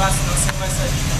falar, senão você não vai sair.